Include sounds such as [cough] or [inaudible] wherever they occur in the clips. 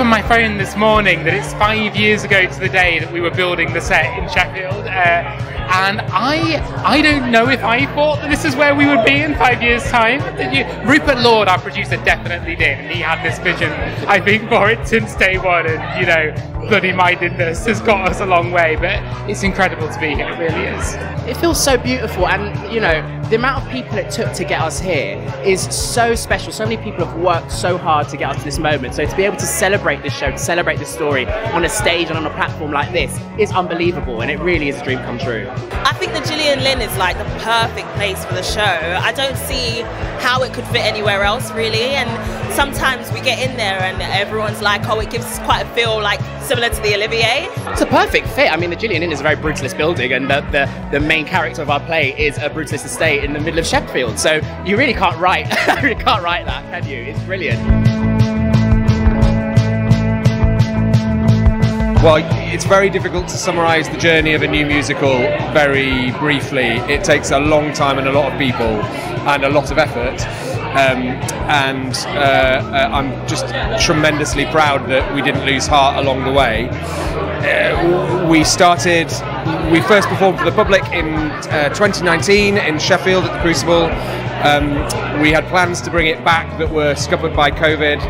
on my phone this morning that it's five years ago to the day that we were building the set in Sheffield. Uh, and I I don't know if I thought that this is where we would be in five years' time. You, Rupert Lord, our producer, definitely did, and he had this vision, I think, for it since day one. And you know, bloody mindedness has got us a long way, but it's incredible to be here. It really is. It feels so beautiful, and you know, the amount of people it took to get us here is so special. So many people have worked so hard to get us to this moment. So to be able to celebrate this show, to celebrate this story on a stage and on a platform like this is unbelievable, and it really is a dream come true. I think the Gillian Lynne is like the perfect place for the show. I don't see how it could fit anywhere else really, and sometimes we get in there and everyone's like, oh, it gives us quite a feel like similar to the Olivier. It's a perfect fit. I mean, the Gillian Lynne is a very brutalist building, and the, the, the main character of our play is a brutalist estate in the middle of Sheffield. So you really can't write, [laughs] you really can't write that, can you? It's brilliant. Well, it's very difficult to summarise the journey of a new musical very briefly. It takes a long time and a lot of people and a lot of effort. Um, and uh, uh, I'm just tremendously proud that we didn't lose heart along the way. Uh, we started, we first performed for the public in uh, 2019 in Sheffield at the Crucible. Um, we had plans to bring it back that were scuppered by COVID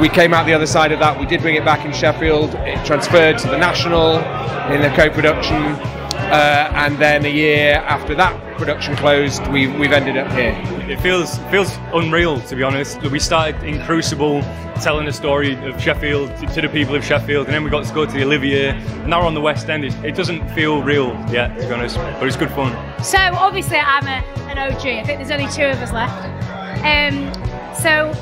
we came out the other side of that. We did bring it back in Sheffield. It transferred to the National in a co-production, uh, and then a year after that production closed, we, we've ended up here. It feels feels unreal to be honest. We started in Crucible, telling the story of Sheffield to the people of Sheffield, and then we got to go to the Olivier. And now we're on the West End. It, it doesn't feel real yet, to be honest, but it's good fun. So obviously, I'm a, an OG. I think there's only two of us left. Um, so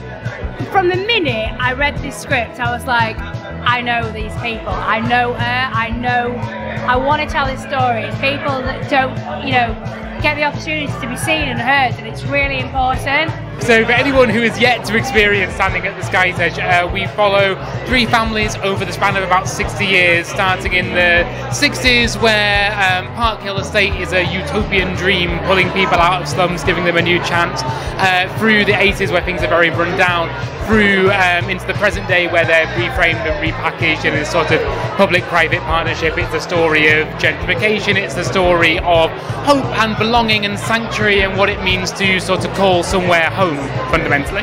from the minute I read this script, I was like, I know these people. I know her. I know. I want to tell this story. People that don't, you know, get the opportunity to be seen and heard, and it's really important. So, for anyone who is yet to experience Standing at the Sky's Edge, uh, we follow three families over the span of about 60 years, starting in the 60s, where um, Park Hill Estate is a utopian dream, pulling people out of slums, giving them a new chance, uh, through the 80s, where things are very run down, through um, into the present day, where they're reframed and repackaged in a sort of public private partnership. It's the story of gentrification, it's the story of hope and belonging and sanctuary, and what it means to sort of call somewhere home fundamentally.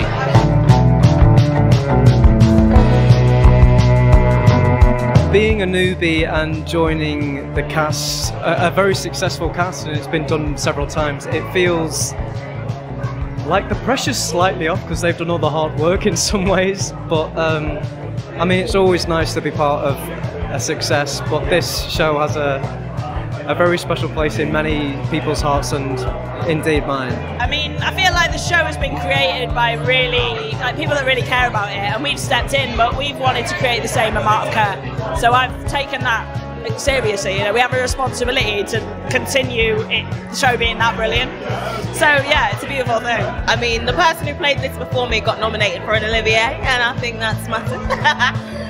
Being a newbie and joining the cast, a, a, very successful cast, and it's been done several times, it feels like the pressure's slightly off because they've done all the hard work in some ways. But um, I mean, it's always nice to be part of a success, but this show has a a very special place in many people's hearts and indeed mine. I mean, I feel like the show has been created by really like people that really care about it, and we've stepped in, but we've wanted to create the same amount of care. So I've taken that seriously. You know, we have a responsibility to continue it, the show being that brilliant. So yeah, it's a beautiful thing. I mean, the person who played this before me got nominated for an Olivier, and I think that's massive. [laughs]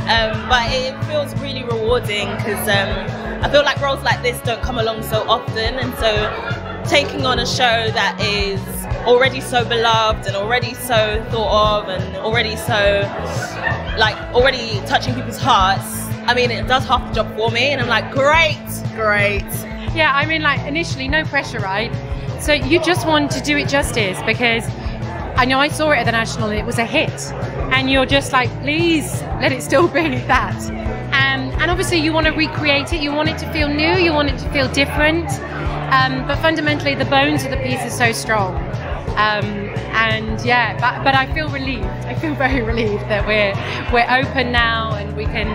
um, but it feels really rewarding because. Um, I feel like roles like this don't come along so often, and so taking on a show that is already so beloved and already so thought of and already so like already touching people's hearts. I mean, it does half the job for me, and I'm like, great, great. Yeah, I mean, like initially, no pressure, right? So you just want to do it justice because I know I saw it at the National and it was a hit, and you're just like, please let it still be [laughs] that. Um, and obviously, you want to recreate it. You want it to feel new. You want it to feel different. Um, but fundamentally, the bones of the piece is so strong. Um, and yeah, but, but I feel relieved. I feel [laughs] very relieved that we're we're open now and we can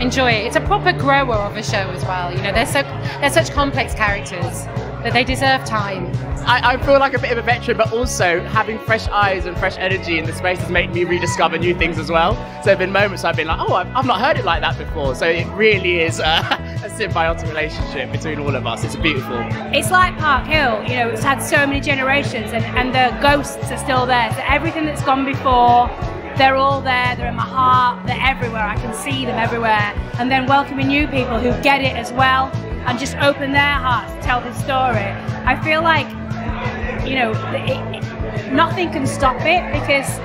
enjoy it. It's a proper grower of a show as well. You know, they're so they're such complex characters that they deserve time. I, I, feel like a bit of a veteran, but also having fresh eyes and fresh energy in the space has made me rediscover new things as well. So there have been moments I've been like, oh, I've, I've not heard it like that before. So it really is a, [laughs] a symbiotic relationship between all of us. It's beautiful. It's like Park Hill, you know, it's had so many generations and, and the ghosts are still there. So everything that's gone before, they're all there, they're in my heart, they're everywhere. I can see them everywhere. And then welcoming new people who get it as well and just open their hearts to tell this story. I feel like, you know, it, it, nothing can stop it because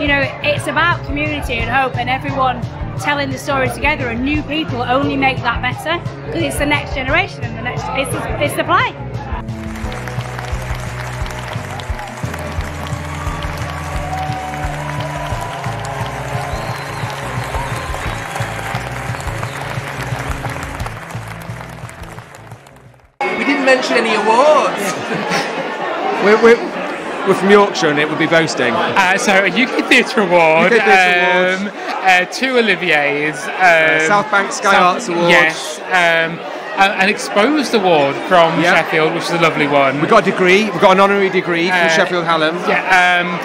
you know, it's about community and hope and everyone telling the story together and new people only make that better because it's the next generation and the next, it's, it's the play. We didn't mention any awards. [laughs] We're, we're, we're from Yorkshire and it would be boasting. Uh, so a UK Theatre Award, UK Theatre um, uh, two Olivier's, um, South Bank Sky Arts Award. yes, um, an Exposed Award from Yeah. Sheffield, which is a lovely one. We got a degree, we got an honorary degree from Uh, Sheffield Hallam. Yeah, um,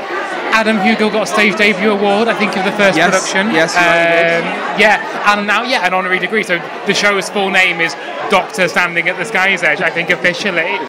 Adam Hugill got a stage debut award, I think, of the first Yes, production. yes, you're right, he um, yeah, and now yeah, an honorary degree. So the show's full name is Doctor Standing at the Sky's Edge, I think, officially.